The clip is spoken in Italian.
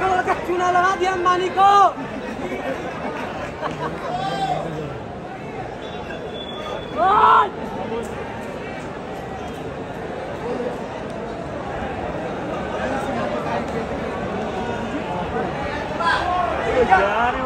Ancora cacchio una lavati a manico! Oh! Claro.